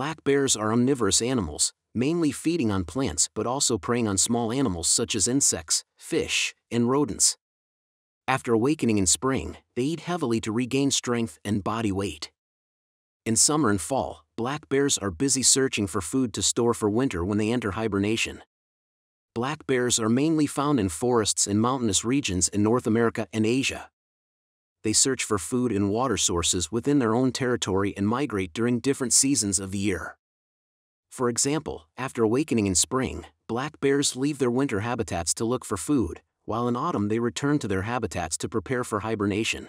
Black bears are omnivorous animals, mainly feeding on plants but also preying on small animals such as insects, fish, and rodents. After awakening in spring, they eat heavily to regain strength and body weight. In summer and fall, black bears are busy searching for food to store for winter when they enter hibernation. Black bears are mainly found in forests and mountainous regions in North America and Asia. They search for food and water sources within their own territory and migrate during different seasons of the year. For example, after awakening in spring, black bears leave their winter habitats to look for food, while in autumn they return to their habitats to prepare for hibernation.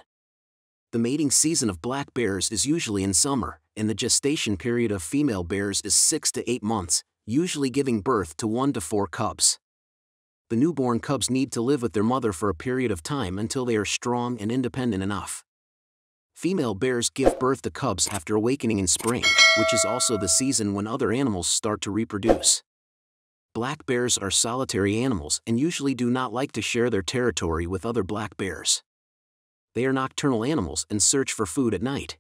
The mating season of black bears is usually in summer, and the gestation period of female bears is 6 to 8 months, usually giving birth to 1 to 4 cubs. The newborn cubs need to live with their mother for a period of time until they are strong and independent enough. Female bears give birth to cubs after awakening in spring, which is also the season when other animals start to reproduce. Black bears are solitary animals and usually do not like to share their territory with other black bears. They are nocturnal animals and search for food at night.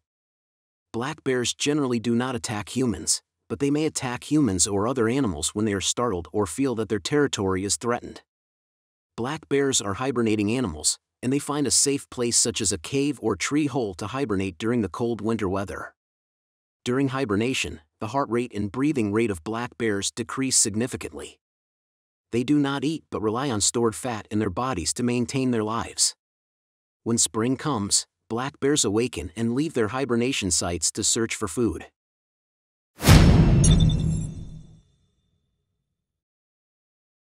Black bears generally do not attack humans, but they may attack humans or other animals when they are startled or feel that their territory is threatened. Black bears are hibernating animals, and they find a safe place such as a cave or tree hole to hibernate during the cold winter weather. During hibernation, the heart rate and breathing rate of black bears decrease significantly. They do not eat but rely on stored fat in their bodies to maintain their lives. When spring comes, black bears awaken and leave their hibernation sites to search for food.